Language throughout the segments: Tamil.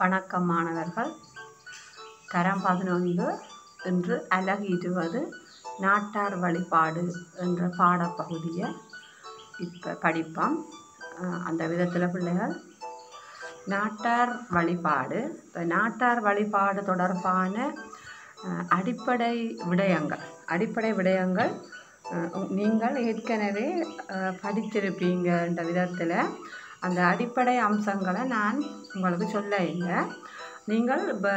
வணக்கம் மாணவர்கள். தரம் பதினொன்று என்று அலகு இருபது நாட்டார் வழிபாடு என்ற பாடப்பகுதியை இப்போ படிப்போம். அந்த விதத்தில் பிள்ளைகள். நாட்டார் வழிபாடு. இப்போ நாட்டார் வழிபாடு தொடர்பான அடிப்படை விடயங்கள். அடிப்படை விடயங்கள் நீங்கள் ஏற்கனவே படித்திருப்பீங்கன்ற விதத்தில் அந்த அடிப்படை அம்சங்களை நான் உங்களுக்கு சொல்ல இல்லை. நீங்கள் இப்போ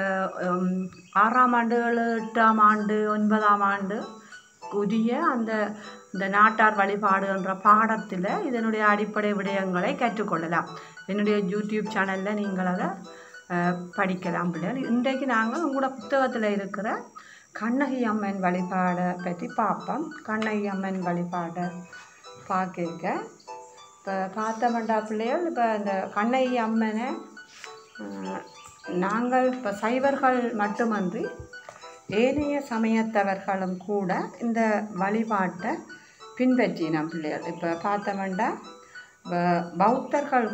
ஆறாம் ஆண்டு எட்டாம் ஆண்டு ஒன்பதாம் ஆண்டு உரிய அந்த இந்த நாட்டார் வழிபாடு என்ற பாடத்தில் இதனுடைய அடிப்படை விடயங்களை கற்றுக்கொள்ளலாம். என்னுடைய யூடியூப் சேனலில் நீங்கள் அதை படிக்கலாம் பிள்ளைகள். இன்றைக்கு நாங்கள் உங்களோட புத்தகத்தில் இருக்கிற கண்ணகி அம்மன் வழிபாடை பற்றி பார்ப்போம் கண்ணகி அம்மன் வழிபாடை பார்க்க இப்போ பார்த்தமண்டா பிள்ளைகள் இப்போ இந்த கண்ணகி அம்மனை நாங்கள் இப்போ சைவர்கள் மட்டுமன்றி ஏனைய சமயத்தவர்களும் கூட இந்த வழிபாட்டை பின்பற்றினோம் பிள்ளைகள். இப்போ பார்த்தமண்டா இப்போ பௌத்தர்கள்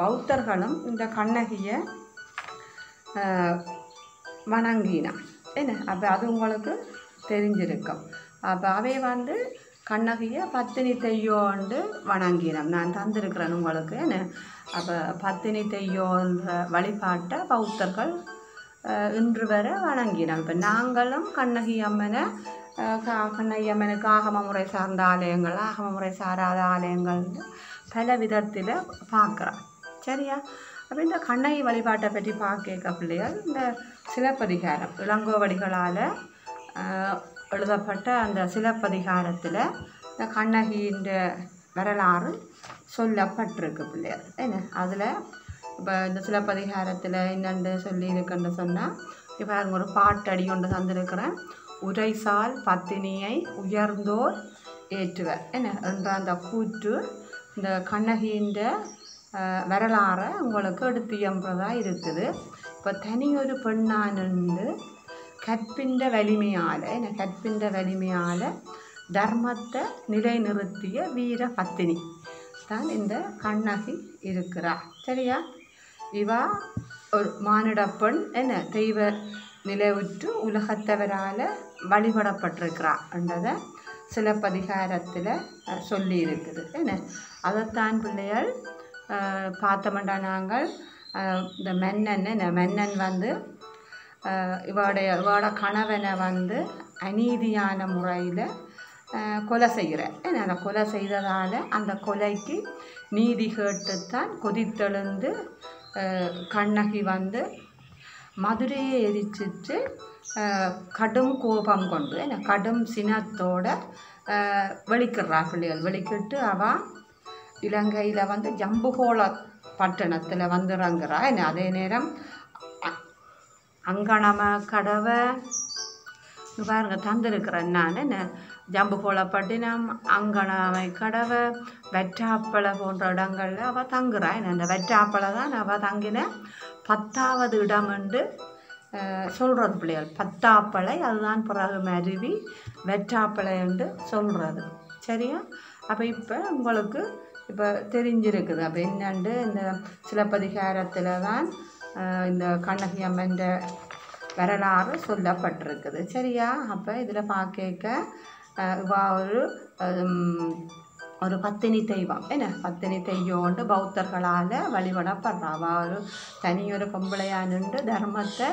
பௌத்தர்களும் இந்த கண்ணகியை வணங்கினான். என்ன? அப்போ அது உங்களுக்கு தெரிஞ்சிருக்கும். அப்போ அவை வந்து கண்ணகியை பத்தினி தெய்யோண்டு வணங்கினோம். நான் தந்திருக்கிறேன் உங்களுக்கு அப்போ பத்தினி தெய்யோன்ற வழிபாட்டை பௌத்தர்கள் இன்று வரை வணங்கினோம். இப்போ நாங்களும் கண்ணகி அம்மனை கண்ணகி அம்மனுக்கு ஆகம முறை சார்ந்த ஆலயங்கள் ஆகம முறை சாராத ஆலயங்கள்னு பல விதத்தில் பார்க்குறோம். சரியா? அப்போ இந்த கண்ணகி வழிபாட்டை பற்றி பார்க்க பிள்ளைகள் இந்த சிலப்பதிகாரம் இளங்கோவடிகளால் எழுதப்பட்ட அந்த சிலப்பதிகாரத்தில் இந்த கண்ணகின்ற வரலாறு சொல்லப்பட்டிருக்கு பிள்ளையார் என்ன? அதில் இப்போ இந்த சிலப்பதிகாரத்தில் என்னென்று சொல்லியிருக்குன்னு சொன்னால் இப்போ ஒரு பாட்டடி கொண்டு தந்திருக்கிறேன். உரைசால் பத்தினியை உயர்ந்தோர் ஏற்றுவர். என்ன? என்ற அந்த கூற்று இந்த கண்ணகின்ற வரலாறை உங்களுக்கு எடுத்து எம்பதாக இருக்குது. இப்போ தனி ஒரு பெண்ணானு கற்பின்ற வலிமையால் என்ன கற்பின்ற வலிமையால் தர்மத்தை நிலைநிறுத்திய வீர பத்தினி தான் இந்த கண்ணகி இருக்கிறார் சரியா? இவா ஒரு மானிட பெண் என்ன தெய்வ நிலவுற்று உலகத்தவரால் வழிபடப்பட்டிருக்கிறார் என்றதை சிலப்பதிகாரத்தில் சொல்லி இருக்குது என்ன? அதைத்தான் பிள்ளைகள் அஹ், நாங்கள் இந்த மன்னன் என்ன மன்னன் வந்து இவாடைய இவாட கணவனை வந்து அநீதியான முறையில் கொலை செய்கிறேன் அந்த கொலை செய்ததால் அந்த கொலைக்கு நீதி கேட்டுத்தான் கொதித்தெழுந்து கண்ணகி வந்து மதுரையை எரிச்சிட்டு கடும் கோபம் கொண்டு என்ன கடும் சினத்தோட அஹ், வெளிக்கிடுறா பிள்ளைகள் வெளிக்கிட்டு அவள் இலங்கையில் வந்து ஜம்புகோள பட்டணத்தில் வந்துறங்குறா என்ன அதே நேரம் அங்கனம கடவை. இங்க பாருங்க தந்திருக்கிறேன் நான் என்ன ஜம்புகோளப்பட்டினம் அங்கனமை கடவை வெற்றாப்பளை போன்ற இடங்களில் அவள் தங்குறான் இந்த அந்த வெற்றாப்பளை தான் அவள் தங்கின பத்தாவது இடம் என்று சொல்கிறது பிள்ளைகள். பத்தாப்பளை அதுதான் பிறகு மருவி வெற்றாப்பளை என்று சொல்கிறது சரியா? அப்போ இப்போ உங்களுக்கு இப்போ தெரிஞ்சிருக்குது. அப்போ என்னண்டு இந்த சிலப்பதிகாரத்தில் தான் இந்த கண்ணகி அம்மன் வரலாறு சொல்லப்பட்டிருக்குது. சரியா? அப்போ இதில் பார்க்க இவா ஒரு ஒரு பத்தினி தெய்வம். என்ன? பத்தினி தெய்வம்ண்டு பௌத்தர்களால் வழிபடப்படுறா அவள் ஒரு தனியொரு பொம்பளையாக நின்று தர்மத்தை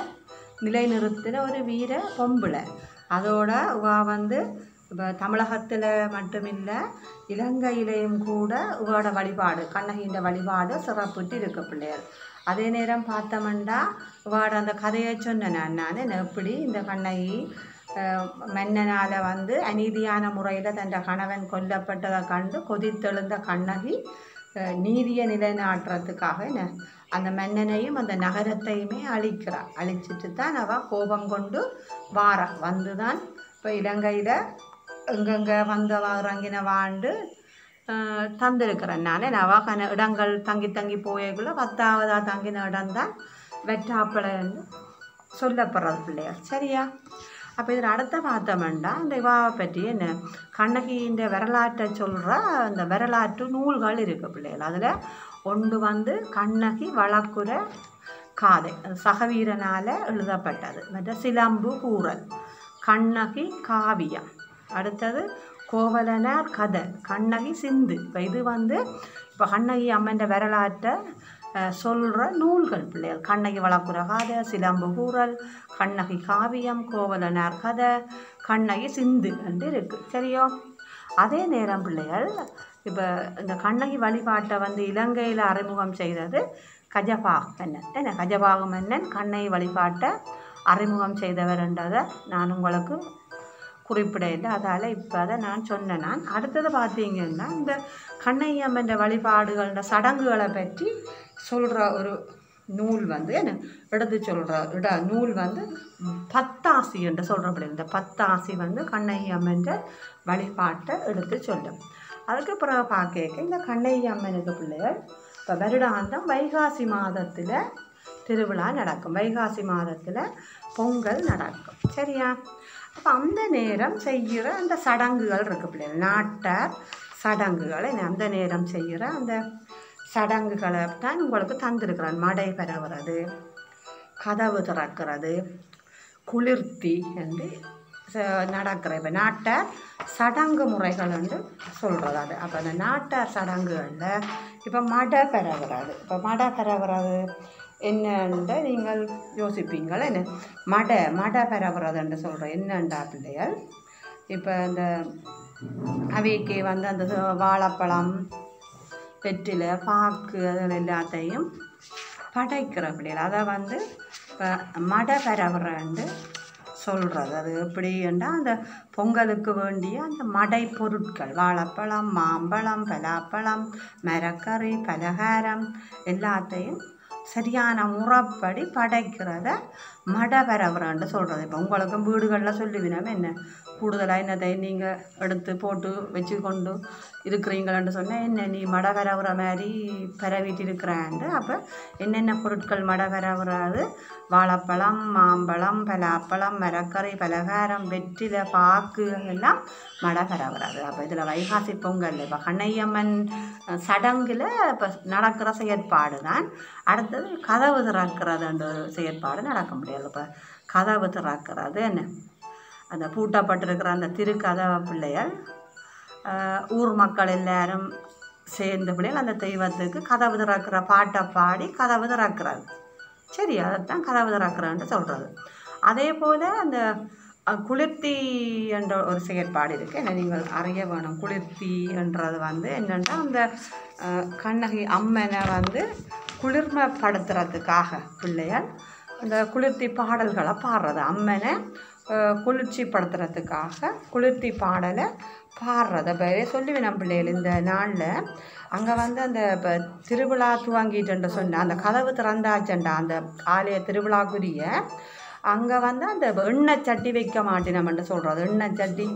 நிலைநிறுத்தின ஒரு வீர பொம்பளை. அதோட இவா வந்து இப்போ தமிழகத்தில் மட்டுமில்லை இலங்கையிலையும் கூட இவோட வழிபாடு கண்ணகின்ற வழிபாடு சிறப்பிட்டு இருக்க பிள்ளையர் அதே நேரம் பார்த்தோம்னா வாட அந்த கதையை சொன்னேன். நான் எப்படி இந்த கண்ணகி மன்னனால் வந்து அநீதியான முறையில் தன் கணவன் கொல்லப்பட்டதை கண்டு கொதித்தெழுந்த கண்ணகி நீதியை நிலைநாட்டுறதுக்காக அந்த மன்னனையும் அந்த நகரத்தையுமே அழிக்கிறா. அழிச்சிட்டு தான் அவள் கோபம் கொண்டு வாரா. வந்து தான் இப்போ இலங்கையில் எங்கெங்கே வந்தவா இறங்கின வாண்டு தந்திருக்கிறேன் நான் நவாகன இடங்கள் தங்கி தங்கி போயக்குள்ள பத்தாவதாக தங்கின இடம்தான் வெற்றாப்பிள்ளைன்னு சொல்லப்படுறது பிள்ளைகள் சரியா அப்போ இதில் அடுத்த பார்த்தோம்னா இந்த இவாவை பற்றி என்ன கண்ணகின்ற வரலாற்றை சொல்கிற அந்த வரலாற்று நூல்கள் இருக்குது பிள்ளைகள் அதில் ஒன்று வந்து கண்ணகி வளக்குற காதை சகவீரனால் எழுதப்பட்டது மற்ற சிலம்பு கூறல் கண்ணகி காவியம் அடுத்தது கோவலனார் கதை கண்ணகி சிந்து. இப்போ இது வந்து இப்போ கண்ணகி அம்மன் வரலாற்றை சொல்கிற நூல்கள் பிள்ளைகள். கண்ணகி வளர்க்குற கதை சிலம்பு கூறல் கண்ணகி காவியம் கோவலனார் கதை கண்ணகி சிந்து என்று இருக்குது சரியோ? அதே நேரம் பிள்ளைகள் இப்போ இந்த கண்ணகி வழிபாட்டை வந்து இலங்கையில் அறிமுகம் செய்தது கஜபாக மன்னன் என்ன? கஜபாக மன்னன் கண்ணகி வழிபாட்டை அறிமுகம் செய்தவர்ன்றதை நான் உங்களுக்கு குறிப்பிடையில் அதால் இப்போ அதை நான் சொன்னேன். நான் அடுத்தது பார்த்தீங்கன்னா இந்த கண்ணையம்மன் வழிபாடுகள சடங்குகளை பற்றி சொல்கிற ஒரு நூல் வந்து என்ன? எடுத்து சொல்கிற இட நூல் வந்து பத்தாசி என்று சொல்கிறப்படி இந்த பத்தாசி வந்து கண்ணையம்மன் வழிபாட்டை எடுத்து சொல்லும். அதுக்கு பிறகு பார்க்க இந்த கண்ணையம்மனுக்கு பிள்ளைகள் இப்போ வருடாந்தம் வைகாசி மாதத்தில் திருவிழா நடக்கும். வைகாசி மாதத்தில் பொங்கல் நடக்கும். சரியா? அப்போ அந்த நேரம் செய்கிற அந்த சடங்குகள் இருக்கு பிள்ளைகள் நாட்டார் சடங்குகளை அந்த நேரம் செய்கிற அந்த சடங்குகளை தான் உங்களுக்கு தந்திருக்கிறேன். மடை பரவுறது கதவு திறக்கிறது குளிர்த்தி என்று ச- நடக்கிற இப்போ நாட்டார் சடங்கு முறைகள் வந்து சொல்கிறது அது. அப்போ அந்த நாட்டார் சடங்குகளில் இப்போ மடை பரவுறது. இப்போ மடை பரவுறது என்னன்னு நீங்கள் யோசிப்பீங்கள் என்ன? மடை மடை பெறவுறதுன்னு சொல்கிறோம் என்னண்டா பிள்ளைகள் இப்போ இந்த அவைக்கு வந்து அந்த வாழைப்பழம் வெற்றில பாக்கு அதில் எல்லாத்தையும் படைக்கிற பிள்ளைகள் அதை வந்து இப்போ மடை பெறவுறன்னு சொல்கிறது அது எப்படின்னா அந்த பொங்கலுக்கு வேண்டிய அந்த மடை பொருட்கள். வாழைப்பழம் மாம்பழம் பலாப்பழம் மரக்கறி பலகாரம் எல்லாத்தையும் சரியான முறைப்படி படைக்கிறத மடை பெறவுறன்னு சொல்கிறது இப்போ உங்களுக்கும் வீடுகளில் சொல்லுவினோம் என்ன? கூடுதலாக என்னதை நீங்கள் எடுத்து போட்டு வச்சு கொண்டு இருக்கிறீங்களான்னு சொன்னால் என்ன நீ மடை பெறவுற மாதிரி பரவிட்டு இருக்கிறான்ட்டு அப்போ என்னென்ன பொருட்கள் மடை பெறவுறாது வாழைப்பழம் மாம்பழம் பலாப்பழம் மரக்கறி பலகாரம் வெற்றிலை பாக்கு எல்லாம் மடை பெறவுறாது அப்போ இதில் வைகாசி பொங்கல் இப்போ கண்ணையம்மன் சடங்கில் இப்போ நடக்கிற செயற்பாடு தான் அடுத்தது கதவு திறக்கிறதுன்ற ஒரு செயற்பாடு நடக்க முடியும். இப்போ கதவு அது என்ன? அந்த பூட்டப்பட்டிருக்கிற அந்த திருக்கதா பிள்ளைகள் ஊர் மக்கள் எல்லாரும் சேர்ந்த பிள்ளைகள் அந்த தெய்வத்துக்கு கதவு திறக்கிற பாட்டை பாடி கதவு திறக்கிறது சரி அதைத்தான் கதவு திறக்கிறேன்ட்டு சொல்கிறது அதே போல் அந்த குளிர்த்தி என்ற ஒரு செயற்பாடு இருக்குது என்ன நீங்கள் அறிய வேணும். குளிர்த்தி என்றது வந்து என்னென்னா அந்த கண்ணகி அம்மனை வந்து குளிர்மைப்படுத்துறதுக்காக பிள்ளைகள் அந்த குளிர்த்தி பாடல்களை பாடுறது. அம்மனை அஹ், குளிர்ச்சிப்படுத்துறதுக்காக குளிர்த்தி பாடலை பாடுறத. பேரே சொல்லுவேன் பிள்ளைகள் இந்த நாளில் அங்கே வந்து அந்த இப்போ திருவிழா துவங்கிட்டுன்ற சொன்ன அந்த கதவு திறந்தாச்சண்டா அந்த ஆலய திருவிழாக்குரிய அங்கே வந்து அந்த எண்ணெய் சட்டி வைக்க மாட்டினோம்னு சொல்கிறது எண்ணெய் சட்டி.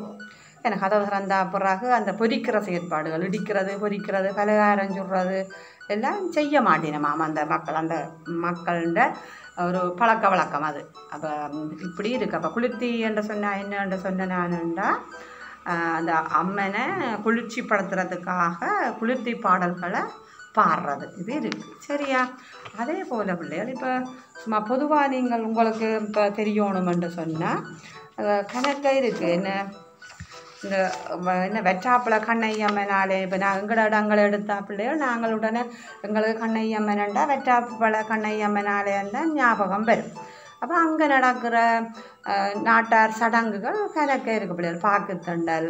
எனக்கு கதவு திறந்தா பிறகு அந்த பொரிக்கிற செயற்பாடுகள் இடிக்கிறது பொரிக்கிறது பலகாரம் சொல்கிறது எல்லாம் செய்ய மாட்டினோமாம் அந்த மக்கள் அந்த மக்கள்கிட்ட ஒரு பழக்க வழக்கம் அது. அப்போ இப்படி இருக்கு. அப்போ குளிர்த்தி என்று சொன்னா என்ன சொன்ன நானுண்டா அந்த அம்மனை குளிர்ச்சிப்படுத்துறதுக்காக குளிர்த்தி பாடல்களை பாடுறது. இது இருக்கு. சரியா? அதே போல் பிள்ளைகள் இப்போ சும்மா பொதுவாக நீங்கள் உங்களுக்கு இப்போ தெரியணுமென்று சொன்னால் கணக்க இருக்குது என்ன? இந்த என்ன வெற்றாப்புல கண்ணையம்மனாலே இப்போ நான் எங்களோட இடங்களை எடுத்தா பிள்ளைகள் நாங்கள் உடனே எங்களுக்கு கண்ணையம்மனண்டா வெற்றாப்புல கண்ணையம்மனாலேன்னு தான் ஞாபகம் வரும். அப்போ அங்கே நடக்கிற நாட்டார் சடங்குகள் கணக்க இருக்கு பிள்ளைகள் பாக்குத்தண்டல்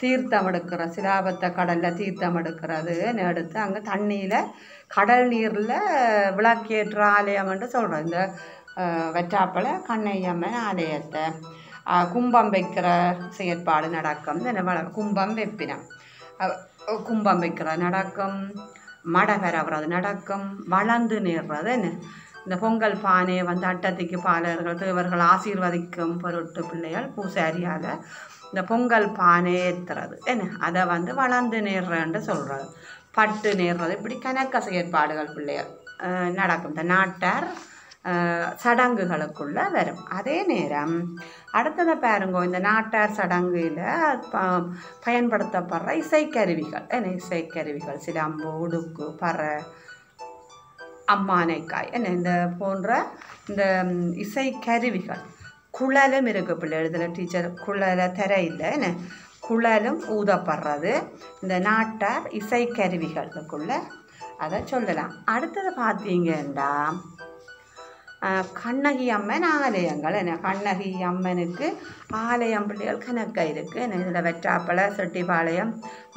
தீர்த்தம் எடுக்கிற சிலாபத்தை கடலில் தீர்த்தம் எடுக்கிறதுன்னு எடுத்து அங்கே தண்ணியில் கடல் நீரில் விளக்கேற்ற ஆலயம்ன்ட்டு சொல்கிறோம் இந்த அஹ், கண்ணையம்மன் ஆலயத்தை. கும்பம் வைக்கிற செயற்பாடு நடக்கும் கும்பம் வெப்பினம் கும்பம் வைக்கிற நடக்கும் மடை பெறவுறது நடக்கும் வளர்ந்து நேர்றது என்ன இந்த பொங்கல் பானையை வந்து அட்டத்திக்கு பாலர்கள் தேவர்கள் ஆசீர்வதிக்கும் பொருட்டு பிள்ளைகள் பூசாரியால் இந்த பொங்கல் பானை ஏற்றுறது என்ன அதை வந்து வளர்ந்து நேர்றன்னு சொல்கிறது பட்டு நேர்றது இப்படி கணக்க செயற்பாடுகள் பிள்ளைகள் நடக்கும் இந்த நாட்டார் சடங்குகளுக்குள்ள வரும் அதே நேரம் அடுத்ததை பாருங்க இந்த நாட்டார் சடங்குல ப- பயன்படுத்தப்படுற இசைக்கருவிகள் என்ன இசைக்கருவிகள் சிலம்பு உடுக்கு பறை அம்மானைக்காய் என்ன இந்த போன்ற இந்த இசைக்கருவிகள் குழலும் இருக்கு பிள்ளை எழுதலை டீச்சர் குழலை தர இல்லை என்ன குழலும் ஊதப்படுறது இந்த நாட்டார் இசைக்கருவிகளுக்குள்ள அதை சொல்லலாம் அடுத்தது பார்த்தீங்கன்னா கண்ணகி அம்மன் ஆலயங்கள் என்ன கண்ணகி அம்மனுக்கு ஆலயம் பிள்ளைகள் கணக்க இருக்கு என்ன இதில் வெற்றாப்பளை செட்டிப்பாளையம்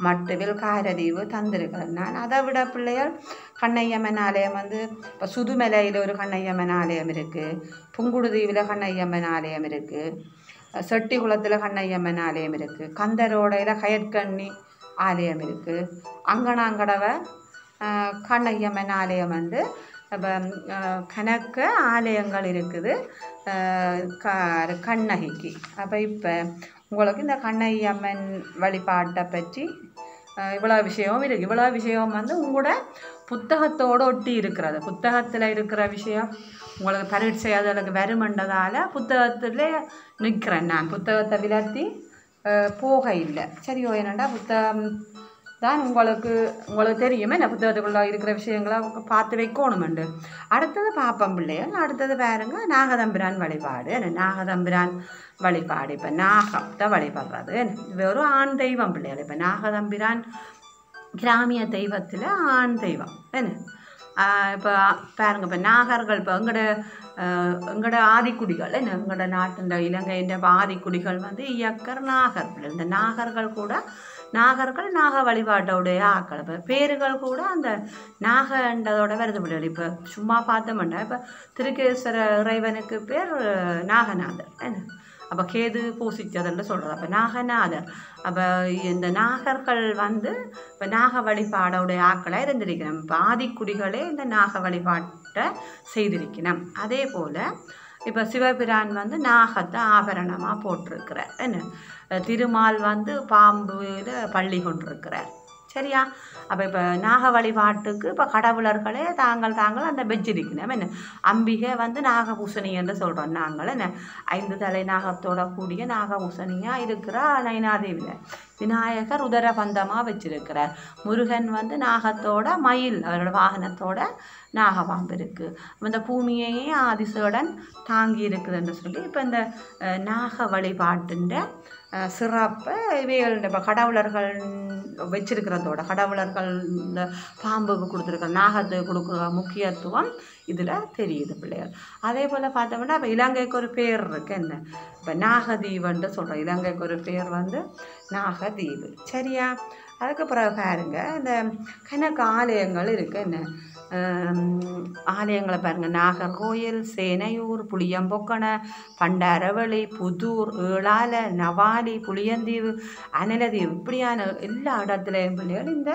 மட்டுவில் காரதீவு தந்திருக்கிறேன் நான் அதை விட பிள்ளைகள் கண்ணையம்மன் ஆலயம் வந்து இப்போ சுதுமலையில் ஒரு கண்ணையம்மன் ஆலயம் இருக்குது புங்குடுதீவில் கண்ணையம்மன் ஆலயம் இருக்குது செட்டிகுளத்தில் கண்ணையம்மன் ஆலயம் இருக்குது கந்தரோடையில் கயற்கண்ணி ஆலயம் இருக்குது அங்கனாங்கடவை ஆஹ், கண்ணையம்மன் ஆலயம் வந்து கணக்க ஆலயங்கள் இருக்குது. க கண்ணகிக்கு. அப்போ இப்போ உங்களுக்கு இந்த கண்ணகி அம்மன் வழிபாட்டை பற்றி இவ்வளோ விஷயம் இருக்குது இவ்வளோ விஷயம் வந்து உங்களோட புத்தகத்தோடு ஒட்டி இருக்கிறது. புத்தகத்தில் இருக்கிற விஷயம் உங்களுக்கு பரீட்சை அதுகளுக்கு வருமென்றதால் புத்தகத்தில் நிற்கிறேன் நான். புத்தகத்தை விலத்தி போக இல்லை. சரியோ என்னடா புத்தகம் தான் உங்களுக்கு உங்களுக்கு தெரியுமே. என்ன புத்தகத்துக்குள்ள இருக்கிற விஷயங்களை பார்த்து வைக்கணுமெண்டு. அடுத்தது பாப்பம் பிள்ளைகள் அடுத்தது பாருங்க நாகதம்பிரான் வழிபாடு. என்ன நாகதம்பிரான் வழிபாடு? இப்போ நாகத்தை வழிபடுறது. வெறும் ஆண் தெய்வம் பிள்ளைகள். இப்போ நாகதம்பிரான் கிராமிய தெய்வத்தில் ஆண் தெய்வம். என்ன? இப்போ பாருங்க இப்போ நாகர்கள் இப்போ எங்களோட எங்களோட ஆதிக்குடிகள். என்ன? எங்களோட நாட்டின் இலங்கையின் ஆதிக்குடிகள் வந்து இயக்கர் நாகர் இந்த நாகர்கள் கூட நாகர்கள் நாக வழிபாட்டோடைய ஆக்கள் இப்போ பேர்கள் கூட அந்த நாகன்றதோட வருது பிள்ளைகள் இப்போ சும்மா பார்த்தோம்னா இப்போ திருக்கேஸ்வர இறைவனுக்கு பேர் நாகநாதர். என்ன? அப்போ கேது பூசித்ததுன்னு சொல்கிறது அப்போ நாகநாதர். அப்போ இந்த நாகர்கள் வந்து இப்போ நாக வழிபாடோடைய ஆக்களாக இருந்திருக்கணும். பாதிக்குடிகளே இந்த நாக வழிபாட்டை செய்திருக்கணும். அதே போல் இப்போ சிவபிரான் வந்து நாகத்தை ஆபரணமாக போட்டிருக்கிறார். என்ன? திருமால் வந்து பாம்புல பள்ளி கொண்டிருக்கிறார். சரியா? அப்போ இப்போ நாக வழிபாட்டுக்கு இப்போ கடவுளர்களே தாங்கள் தாங்கள் அந்த பெஜ்ஜிருக்கணும் என்ன? அம்பிகை வந்து நாகபூசணி என்று சொல்கிறோம் நாங்கள் என்ன? ஐந்து தலை நாகத்தோட கூடிய நாகபூசணியாக இருக்கிறா நயனாதேவியில் விநாயகர் உதரபந்தமாக வச்சிருக்கிறார். முருகன் வந்து நாகத்தோட மயில் அவரோட வாகனத்தோட நாகபாம்பு இருக்குது இந்த பூமியையே ஆதிசேடன் தாங்கி இருக்குதுன்னு சொல்லி இப்போ இந்த நாக வழிபாட்டுன்ற அஹ், சிறப்பை இவைகள் இப்போ கடவுளர்கள் வச்சிருக்கிறதோட கடவுளர்கள் இந்த பாம்புக்கு கொடுத்துருக்க நாகத்துக்கு கொடுக்குற முக்கியத்துவம் இதில் தெரியுது பிள்ளைகள். அதே போல் பார்த்தோம்னா இப்போ இலங்கைக்கு ஒரு பேர் இருக்கு. என்ன? இப்போ நாகதீவுன்ட்டு சொல்கிறோம் இலங்கைக்கு ஒரு பேர் வந்து நாகதீவு. சரியா? அதுக்கு பிறகு பாருங்க இந்த கணக்கு ஆலயங்கள் இருக்குது என்ன? ஆலயங்களை பாருங்கள் நாகர்கோயில் சேனையூர் புளியம்பொக்கணை பண்டாரவளி புதூர் ஏழால நவாலி புளியந்தீவு அனலதீவு. இப்படியான எல்லா இடத்துலையும் பிள்ளைகள் இந்த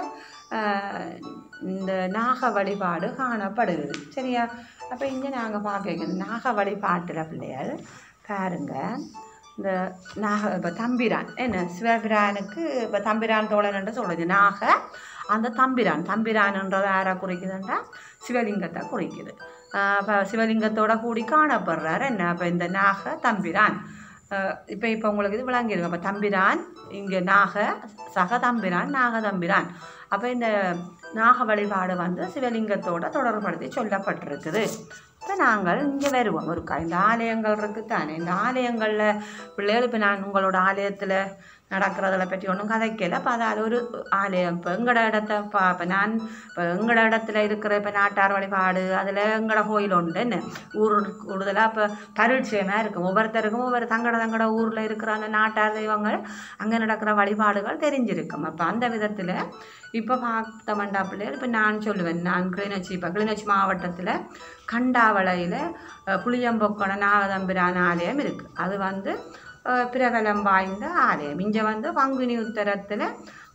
இந்த நாக வழிபாடு காணப்படுகிறது. சரியா? அப்போ இங்கே நாங்கள் பார்க்க நாக வழிபாட்டில் பிள்ளைகள் பாருங்க. இந்த நாக இப்போ தம்பிரான் என்ன? சிவபிரானுக்கு இப்போ தம்பிரான் தோழன் சொல்லுது நாக அந்த தம்பிரான். தம்பிரான்ன்றது யாரை குறிக்குதுன்றா? சிவலிங்கத்தை குறிக்குது. இப்போ சிவலிங்கத்தோட கூடி காணப்படுறாரு. என்ன? அப்போ இந்த நாக தம்பிரான். இப்போ இப்போ உங்களுக்கு இது விளங்கிடுங்க அப்போ தம்பிரான் இங்கே நாக சக தம்பிரான் நாக தம்பிரான். அப்போ இந்த நாக வழிபாடு வந்து சிவலிங்கத்தோட தொடர்படுத்தி சொல்லப்பட்டிருக்குது. இப்போ நாங்கள் இங்கே வருவோம். ஒருக்கா இந்த ஆலயங்கள் இருக்குது தானே இந்த ஆலயங்களில் பிள்ளைகள் இப்போ நான் உங்களோட ஆலயத்தில் நடக்கிறதில் பற்றி ஒன்றும் கதைக்கல அப்போ அதால் ஒரு ஆலயம் இப்போ எங்களோட இடத்த பா இப்போ நான் இப்போ எங்களோட இடத்துல இருக்கிற இப்போ நாட்டார் வழிபாடு அதில் எங்களோட கோயில் உண்டு என்ன ஊர் கூடுதலாக இப்போ பரிச்சயமாக இருக்கும் ஒவ்வொருத்தருக்கும் ஒவ்வொரு தங்கட தங்கட ஊரில் இருக்கிற அந்த நாட்டார் தெய்வங்கள் அங்கே நடக்கிற வழிபாடுகள் தெரிஞ்சிருக்கும் அப்போ அந்த விதத்தில் இப்போ பார்த்த மண்டாப்பில் இப்போ நான் சொல்லுவேன் நான் கிளிநொச்சி இப்போ கிளிநொச்சி மாவட்டத்தில் கண்டாவளையில் அஹ், புளியம்பொக்கண ஆலயம் இருக்குது அது வந்து பிரபலம் வாய்ந்த ஆலயம். இங்கே வந்து பங்குனி உத்தரத்தில்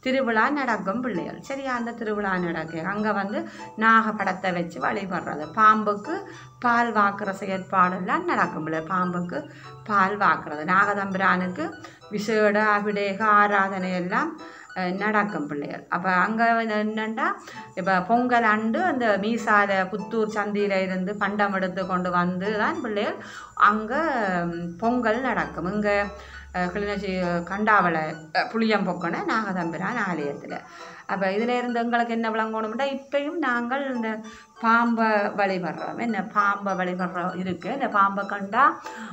திருவிழா நடக்கும் பிள்ளைகள். சரியா? அந்த திருவிழா நடக்கு. அங்கே வந்து நாகப்படத்தை வச்சு வழிபடுறது. பாம்புக்கு பால் வாக்குற செயற்பாடெல்லாம் நடக்கும் பிள்ளை. பாம்புக்கு பால் வாக்குறது. நாகதம்பிரானுக்கு விசேட அபிடேக ஆராதனை எல்லாம் நடக்கும் பிள்ளைகள் அப்போ அங்கே என்னென்னா இப்போ பொங்கல் அண்டு அந்த மீசால புத்தூர் சந்தியில இருந்து பண்டம் எடுத்து கொண்டு வந்து தான் பிள்ளைகள் அங்கே பொங்கல் நடக்கும். இங்கே கிளிநொச்சி கண்டாவளை அஹ், புளியம்பொக்கனை நாகதம்பிரான் ஆலயத்தில் அப்போ இதில் இருந்து எங்களுக்கு என்ன விளங்கணும்னா இப்பயும் நாங்கள் இந்த பாம்பை வழிபடுறோம் என்ன பாம்பை வழிபடுறோம் இருக்குது இந்த பாம்பை கண்டா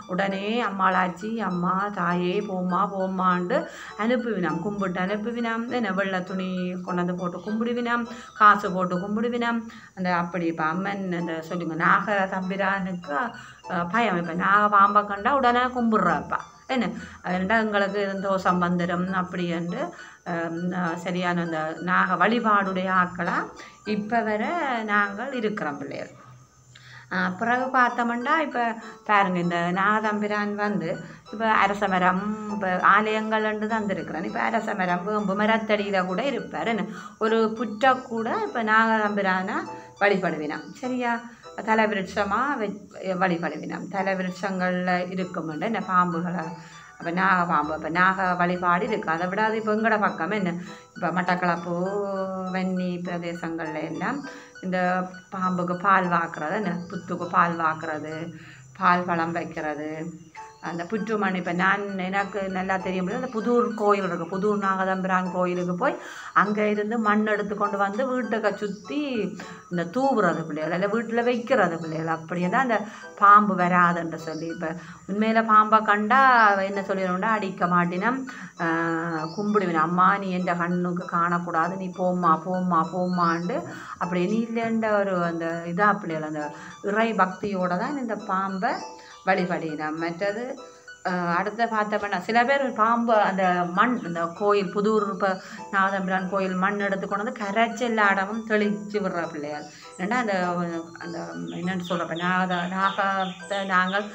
உடனே அம்மாளாச்சி அம்மா தாயே போம்மா போம்மாண்டு அனுப்புவினாம். கும்பிட்டு அனுப்புவினாம். என்ன வெள்ளை துணி கொண்டாந்து போட்டு கும்பிடுவினாம். காசு போட்டு கும்பிடுவினாம். அந்த அப்படி இப்போ அம்மன் அந்த சொல்லுங்க நாக தம்பிரானுக்கு பயம். இப்போ நாக பாம்பை கண்டா உடனே கும்பிட்றப்பா என்ன? அதனால் எங்களுக்கு இருந்தோ சம்பந்தரம் அப்படி என்று சரியான அந்த நாக வழிபாடுடைய ஆக்களாக இப்போ வர நாங்கள் இருக்கிறோம் பிள்ளையர் பிறகு பார்த்தோம்னா இப்போ பாருங்க இந்த நாகதம்பிரான் வந்து இப்போ அரச மரம் இப்போ ஆலயங்கள் ஆலயங்கள்ண்டு தந்திருக்கிறேன். இப்போ அரச மரம் வேம்பு மரத்தடியில் கூட இருப்பார். என்ன? ஒரு புற்ற கூட இப்போ நாகதம்பிரானை வழிபடுவினான். சரியா? தலைவிருட்சமாக வெ வழிபடுவினான் தலைவிருட்சங்களில் இருக்குமெண்டு இந்த பாம்புகளை. அப்போ நாக பாம்பு அப்போ நாக வழிபாடு இருக்குது அதை விட அது இப்போ எங்கட பக்கம் என்ன? இப்போ மட்டக்களப்பு வன்னி பிரதேசங்கள்ல எல்லாம் இந்த பாம்புக்கு பால் வாக்குறது என்ன? புத்துக்கு பால் வாக்குறது பால் பழம் வைக்கிறது. அந்த புற்றுமணி இப்போ நான் எனக்கு நல்லா தெரியும் அந்த புதூர் கோயில் இருக்குது புதூர் நாகதம்பிரான் கோயிலுக்கு போய் அங்கே இருந்து மண் எடுத்து கொண்டு வந்து வீட்டுக்கு சுற்றி இந்த தூவுறது பிள்ளைகள் இல்லை வீட்டில் வைக்கிறது பிள்ளைகள். அப்படியே தான் அந்த பாம்பு வராதுன்ற சொல்லி. இப்போ உண்மையில் பாம்பை கண்டா என்ன சொல்லிடணும்னா அடிக்க மாட்டினம். கும்பிடுவேன். அம்மா நீ எந்த கண்ணுக்கு காணக்கூடாது. நீ போம்மா போம்மா போம்மாண்டு. அப்படி நீ இல்லைன்ற ஒரு அந்த இதாக பிள்ளைகள் அந்த இறை பக்தியோடு தான் இந்த பாம்பை வழிபடினோம் மற்றது அடுத்த பார்த்தோம்னா சில பேர் பாம்பு அந்த மண் இந்த கோயில் புதூர் இப்போ நாதம்பிரான் கோயில் மண் எடுத்து கொண்டு வந்து கரைச்சி எல்லா இடமும் தெளித்து விடுற பிள்ளைகள். ஏன்னா அந்த அந்த என்னென்னு சொல்கிறப்ப நாக நாகத்தை நாங்கள்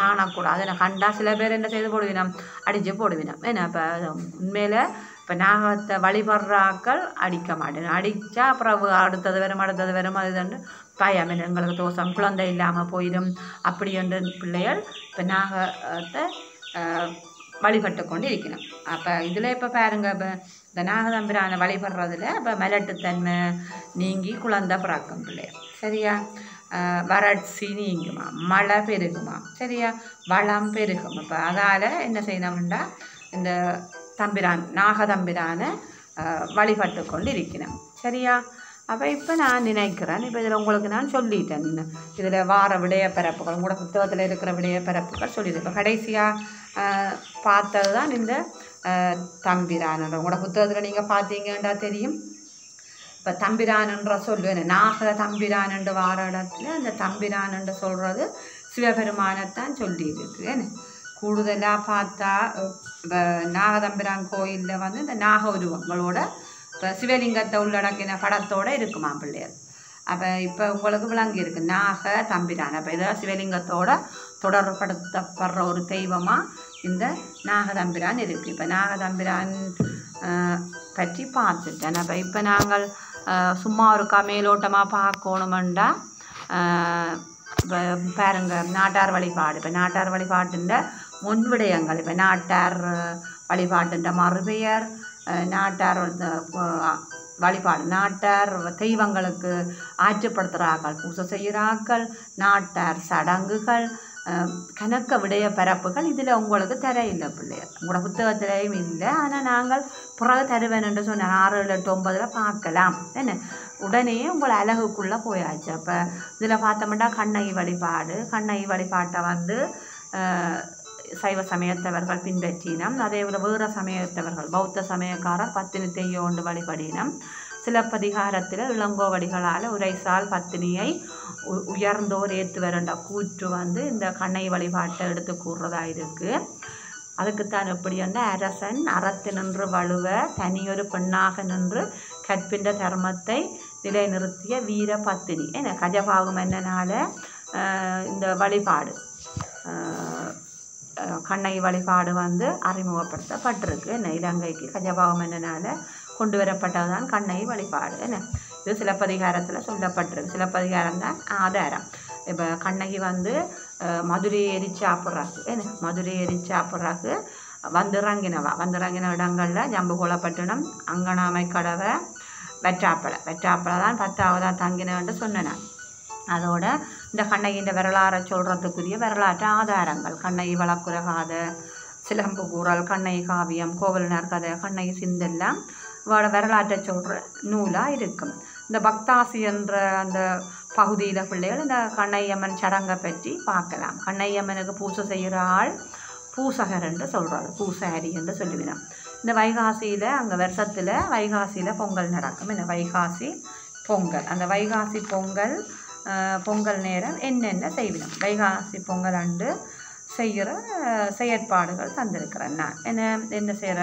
காணக்கூடாது. நான் கண்டா சில பேர் என்ன செய்து போடுவினோம்? அடித்து போடுவினோம். ஏன்னா இப்போ உண்மையில் இப்போ நாகத்தை வழிபடுறாக்கள் அடிக்க மாட்டேன். அடித்தா அப்புறம் அடுத்தது வரும் அடுத்தது வரும் அது வந்து பயம் எங்களுக்கு தோசம் குழந்தை இல்லாமல் போயிடும். அப்படி என்று பிள்ளைகள் இப்போ நாகத்தை வழிபட்டு கொண்டு இருக்கணும் அப்போ இதில் இப்போ பாருங்க இப்போ இந்த நாகதம்பிரானை வழிபடுறதுல இப்போ மலட்டுத்தன்மை நீங்கி குழந்தை பிறக்கும் பிள்ளைகள் சரியா? வறட்சி நீங்குமா? மழை பெருகுமா? சரியா? வளம் பெருகும். இப்போ அதால் என்ன செய்யணும்னா இந்த தம்பிரான் நாகதம்பிரானை வழிபட்டு கொண்டு இருக்கணும் சரியா? அப்போ இப்போ நான் நினைக்கிறேன். இப்போ இதில் உங்களுக்கு நான் சொல்லிட்டேன். இதில் வார விடைய பிறப்புகள் உங்களோட புத்தகத்தில் இருக்கிற விடைய பிறப்புகள் சொல்லியிருக்கேன் இப்போ கடைசியாக பார்த்தது தான் இந்த அஹ், உங்களோட புத்தகத்தில் நீங்கள் பார்த்தீங்கன்றா தெரியும். இப்போ தம்பிரான்ன்ற சொல்லுவேன் நாக தம்பிரான் வார இடத்துல அந்த தம்பிரான்ன்று சொல்கிறது சிவபெருமானைத்தான் சொல்லியிருக்கு என்ன கூடுதலாக பார்த்தா இப்போ நாகதம்பிரான் கோயிலில் வந்து இந்த நாக உருவங்களோட இப்போ சிவலிங்கத்தை உள்ளடக்கின படத்தோட இருக்குமா பிள்ளையர்? அப்போ இப்போ உங்களுக்கு விளங்கி இருக்கு நாக தம்பிரான் அப்போ இதை சிவலிங்கத்தோட தொடர்படுத்தப்படுற ஒரு தெய்வமாக இந்த நாகதம்பிரான் இருக்குது இப்போ நாகதம்பிரான் தம்பிரான் பற்றி பார்த்துட்டேன். அப்போ இப்போ நாங்கள் சும்மா ஒருக்கா மேலோட்டமாக பார்க்கணுமெண்டா இப்போ பாருங்க நாட்டார் வழிபாடு. இப்போ நாட்டார் வழிபாட்டுன்ற முன்விடயங்கள். இப்போ நாட்டார் வழிபாட்டுன்ற மறுபெயர் நாட்டார் வழிபாடு. நாட்டார் தெய்வங்களுக்கு ஆற்றுப்படுத்துகிறார்கள் பூசை செய்கிறார்கள் நாட்டார் சடங்குகள் கணக்க விடய பரப்புகள் இதில் உங்களுக்கு தர இல்லை பிள்ளையர் உங்களோட புத்தகத்திலையும் இல்லை. ஆனால் நாங்கள் பிறகு தருவேன் என்று சொன்ன ஆறு ஏழு எட்டு ஒன்பதில் பார்க்கலாம் என்ன? உடனே உங்களை அழகுக்குள்ளே போயாச்சு. அப்போ இதில் பார்த்தோம்னா கண்ணகி வழிபாடு. கண்ணகி வழிபாட்டை வந்து சைவ சமயத்தவர்கள் பின்பற்றினம். அதே போல் வேற சமயத்தவர்கள் பௌத்த சமயக்காரர் பத்தினி தெய்யோண்டு வழிபடினம். சிலப்பதிகாரத்தில் இளங்கோவடிகளால் உரைசால் பத்தினியை உயர்ந்தோர் ஏற்று வரண்ட கூற்று வந்து இந்த கண்ணை வழிபாட்டை எடுத்து கூறுறதா இருக்குது அதுக்குத்தான் எப்படி வந்து அரசன் அறத்து நின்று வலுவ தனியொரு பெண்ணாக நின்று கற்பின்ற தர்மத்தை நிலைநிறுத்திய வீர பத்தினி. என்ன கஜபாகு மன்னனால இந்த வழிபாடு கண்ணை வழிபாடு வந்து அறிமுகப்படுத்தப்பட்டிருக்கு. என்ன? இலங்கைக்கு கஜபாவம் மன்னனால் கொண்டு வரப்பட்டதுதான் கண்ணை வழிபாடு என்ன? இது சிலப்பதிகாரத்தில் சொல்லப்பட்டிருக்கு. சிலப்பதிகாரம் தான் ஆதாரம். இப்போ கண்ணகி வந்து மதுரை மதுரை சாப்பிட்றாக்கு என்ன? மதுரை எரிச்சாப்புறாக்கு வந்திறங்கினவா வந்திறங்கின இடங்களில் ஜம்புகோலப்பட்டினம் அங்கனாமை கடவை வெற்றாப்பழை வெற்றாப்பழை தான் பத்தாவதாக தங்கினவன்ட்டு சொன்னேன் அதோட இந்த கண்ணகின்ற வரலாறை சொல்கிறதுக்குரிய வரலாற்று ஆதாரங்கள். கண்ணகி வளக்குரகாத சிலம்பு கூறல் கண்ணகி காவியம் கோவலனார் கதை கண்ணகி சிந்தெல்லாம் வரலாற்றை சொல்கிற நூலாக இருக்கும். இந்த பக்தாசி என்ற அந்த பகுதியில் பிள்ளைகள் இந்த கண்ணையம்மன் சடங்கை பற்றி பார்க்கலாம். கண்ணையம்மனுக்கு பூஜை செய்கிற ஆள் பூசகர் என்று சொல்கிறாரு பூசாரி என்று சொல்லுவினோம் இந்த வைகாசியில் அங்கே வருஷத்தில் வைகாசியில் பொங்கல் நடக்கும். இந்த வைகாசி பொங்கல். அந்த வைகாசி பொங்கல் பொங்கல் நேரம் என்னென்ன செய்வினோம் வைகாசி பொங்கல் அன்று செய்கிற செயற்பாடுகள் தந்திருக்கிறேன் நான் என்ன என்ன செய்கிற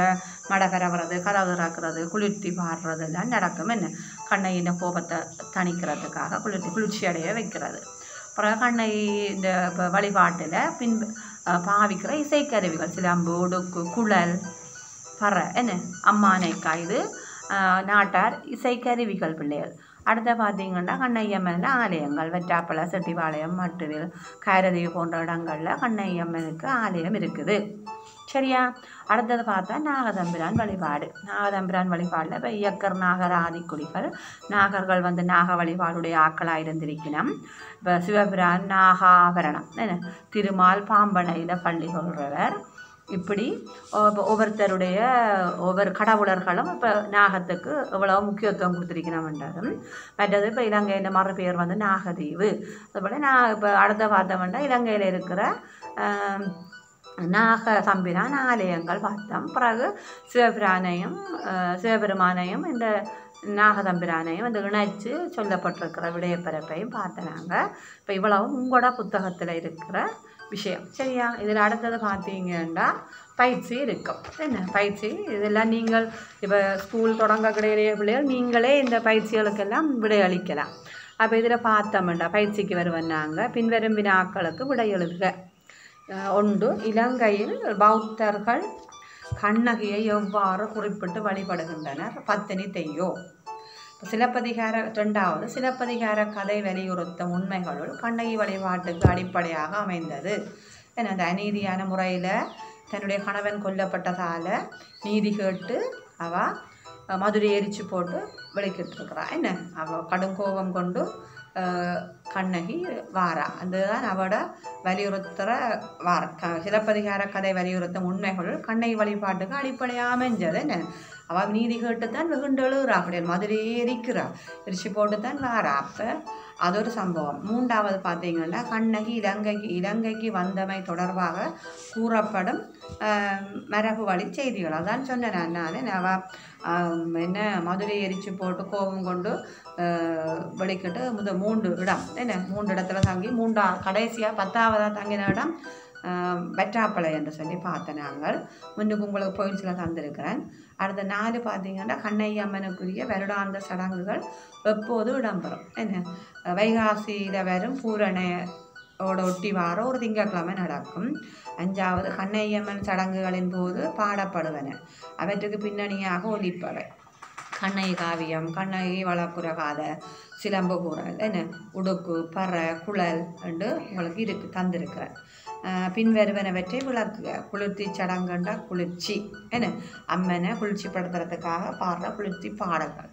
மடை கரவுறது கதவு திறக்கிறது குளிர்த்தி பாடுறது எல்லாம் நடக்கும் என்ன கண்ணையின் கோபத்தை தணிக்கிறதுக்காக குளிர்த்தி குளிர்ச்சி அடைய வைக்கிறது அப்புறம் கண்ணை இந்த வழிபாட்டில் பின் பாவிக்கிற இசைக்கருவிகள் சிலம்பு உடுக்கு குழல் பறை என்ன அம்மானைக்காய் இது நாட்டார் இசைக்கருவிகள் பிள்ளைகள் அடுத்த பார்த்தீங்கன்னா கண்ணையம்மன் ஆலயங்கள் வெற்றாப்பளை செட்டிபாளையம் மட்டுவில் கைரதீவு போன்ற இடங்களில் கண்ணையம்மனுக்கு ஆலயம் இருக்குது சரியா அடுத்தது பார்த்தா நாகதம்பிரான் வழிபாடு நாகதம்பிரான் வழிபாடில் இப்போ இயக்கர் நாகர் ஆதிக்குடிகள் நாகர்கள் வந்து நாக வழிபாடுடைய ஆக்களாக இருந்திருக்கணும் இப்போ சிவபிரான் நாகாபரணம் என்ன திருமால் பாம்பனையில் பள்ளி கொள்றவர் இப்படி ஒவ்வொருத்தருடைய ஒவ்வொரு கடவுளர்களும் இப்போ நாகத்துக்கு எவ்வளோ முக்கியத்துவம் கொடுத்துருக்கணும்ன்றது மற்றது இப்போ இலங்கையின் மறு வந்து நாகதீவு. அதுபோல் நான் இப்போ அடுத்த பார்த்தோம்னா இலங்கையில் இருக்கிற நாக தம்பிரான் ஆலயங்கள் பார்த்தோம். பிறகு சிவபிரானையும் சிவபெருமானையும் இந்த நாகதம்பிரானையும் இந்த இணைச்சு சொல்லப்பட்டிருக்கிற விடயப்பரப்பையும் பார்த்தனாங்க இப்போ இவ்வளவும் உங்களோட புத்தகத்தில் இருக்கிற விஷயம் சரியா இதில் அடுத்தது பார்த்தீங்கன்னா பயிற்சி இருக்கும் என்ன பயிற்சி இதெல்லாம் நீங்கள் இப்போ ஸ்கூல் தொடங்க கிடையிற பிள்ளைகள் நீங்களே இந்த பயிற்சிகளுக்கெல்லாம் விடையளிக்கலாம் அப்போ இதில் பார்த்தோம்டா பயிற்சிக்கு வருவன்னாங்க பின்வரும் வினாக்களுக்கு விடை எழுதுக ஒன்று இலங்கையில் பௌத்தர்கள் கண்ணகியை எவ்வாறு குறிப்பிட்டு வழிபடுகின்றனர் பத்தினி தெய்யோ சிலப்பதிகார இரண்டாவது சிலப்பதிகார கதை வலியுறுத்தும் உண்மைகளுள் கண்ணகி வழிபாட்டுக்கு அடிப்படையாக அமைந்தது. என அந்த அநீதியான முறையில் தன்னுடைய கணவன் கொல்லப்பட்டதால் நீதி கேட்டு அவ மதுரை எரிச்சு போட்டு வெளிக்கிட்டு இருக்கிறா என்ன? அவ கடும் கோபம் கொண்டு கண்ணகி வாரா. அதுதான் அவட வலியுறுத்துகிற வார சிலப்பதிகார கதை வலியுறுத்தும் உண்மைகள் கண்ணகி வழிபாட்டுக்கு அடிப்படையாக அமைஞ்சது. என்ன? அவள் நீதி கேட்டுத்தான் வெகுண்டு எழுகிறா மதுரையே இருக்கிறா எரிச்சு போட்டு தான் வாரா அப்போ அது ஒரு சம்பவம் மூன்றாவது பார்த்தீங்கன்னா கண்ணகி இலங்கைக்கு இலங்கைக்கு வந்தமை தொடர்பாக கூறப்படும் மரபு வழி செய்திகள் அதான் சொன்னேன் நான் நான் என்ன மதுரை எரிச்சு போட்டு கோபம் கொண்டு வெளிக்கிட்டு முத மூன்று இடம் என்ன மூன்று இடத்துல தங்கி மூன்றா கடைசியாக பத்தாவதாக தங்கின இடம் வெற்றாப்பழை என்று சொல்லி பார்த்தேன் நாங்கள் முன்னுக்கு உங்களுக்கு பாயிண்ட்ஸில் தந்திருக்கிறேன். அடுத்த நாலு பார்த்தீங்கன்னா கண்ணையம்மனுக்குரிய வருடாந்த சடங்குகள் எப்போது இடம்பெறும்? என்ன? வைகாசியில் வரும் பூரணையோட ஒட்டி வார ஒரு திங்கட்கிழமை நடக்கும். அஞ்சாவது கண்ணையம்மன் சடங்குகளின் போது பாடப்படுவன. அவற்றுக்கு பின்னணியாக ஒலிப்பவை கண்ணை காவியம் கண்ணை வளப்புற காதை சிலம்பு கூறல். என்ன? உடுக்கு பற குழல் என்று உங்களுக்கு இருக்கு தந்திருக்கிறேன். பின்வருவனவற்றை விளக்குக குளிர்த்தி சடங்குண்டா குளிர்ச்சி என்ன? அம்மனை குளிர்ச்சிப்படுத்துறதுக்காக பாடுற குளிர்ச்சி பாடல்கள்.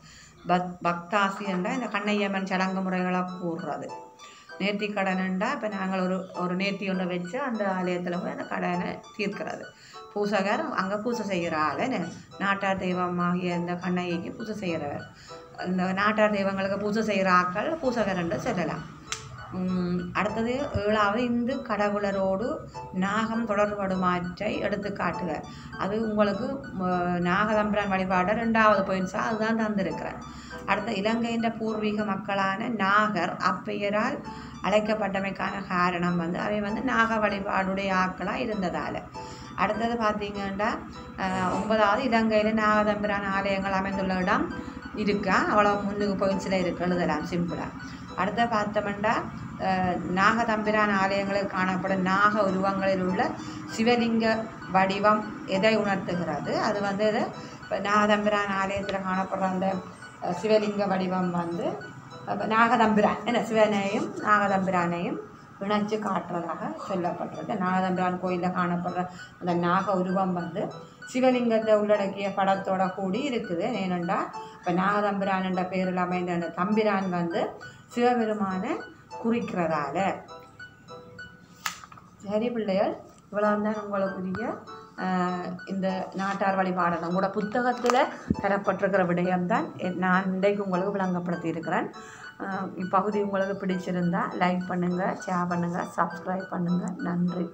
பக் பக்தாசி இந்த கண்ணையம்மன் சடங்கு முறைகளாக கூடுறது நேர்த்தி கடனுண்டா இப்போ நாங்கள் ஒரு ஒரு நேர்த்தி ஒன்று வச்சு அந்த ஆலயத்தில் போய் அந்த கடனை தீர்க்கிறது. பூசகர் அங்கே பூஜை செய்கிற ஆள் என்ன? நாட்டார் தெய்வமாகிய இந்த கண்ணகிக்கு பூஜை செய்கிறவர். இந்த நாட்டார் தெய்வங்களுக்கு பூஜை செய்கிற ஆட்கள் பூசகர் என்று சொல்லலாம். அடுத்தது ஏழாவது இந்து கடவுளரோடு நாகம் தொடர்படுமாற்றை எடுத்து காட்டுக. அது உங்களுக்கு நாகதம்பிரான் வழிபாடு ரெண்டாவது பாயிண்ட்ஸாக அதுதான் தந்திருக்கிறேன் அடுத்த இலங்கையின் பூர்வீக மக்களான நாகர் அப்பெயரால் அழைக்கப்பட்டமைக்கான காரணம் வந்து அவை வந்து நாக வழிபாடுடைய ஆக்களாக இருந்ததால். அடுத்தது பார்த்தீங்கன்னா ஒன்பதாவது இலங்கையில் நாகதம்பிரான் ஆலயங்கள் அமைந்துள்ள இடம் இருக்கா? அவ்வளோ முன்னுக்கு பாயிண்ட்ஸில் இருக்கு எழுதலாம் சிம்பிளாக அடுத்த பார்த்தோம்னா அஹ், நாகதம்பிரான் ஆலயங்களில் காணப்படும் நாக உருவங்களில் உள்ள சிவலிங்க வடிவம் எதை உணர்த்துகிறது அது வந்து இது இப்போ நாகதம்பிரான் ஆலயத்தில் காணப்படுற அந்த சிவலிங்க வடிவம் வந்து அப்ப நாகதம்பிரான் என்ன சிவனையும் நாகதம்பிரானையும் இணைச்சு காட்டுறதாக சொல்லப்படுறது நாகதம்பிரான் கோயிலில் காணப்படுற அந்த நாக உருவம் வந்து சிவலிங்கத்தை உள்ளடக்கிய படத்தோட கூடி இருக்குது ஏனெண்டா இப்போ நாகதம்பிரான் என்ற பேரில் அமைந்த அந்த தம்பிரான் வந்து சிவபெருமான குறிக்கிறதால. சரி பிள்ளைகள் இவ்வளோ தான் உங்களுக்குரிய இந்த நாட்டார் வழிபாடு உங்களோட புத்தகத்தில் தரப்பட்டிருக்கிற விடயம்தான் நான் இன்றைக்கு உங்களுக்கு விளங்கப்படுத்தி இருக்கிறேன் இப்பகுதி உங்களுக்கு பிடிச்சிருந்தா லைக் பண்ணுங்கள் ஷேர் பண்ணுங்கள் சப்ஸ்கிரைப் பண்ணுங்கள் நன்றி.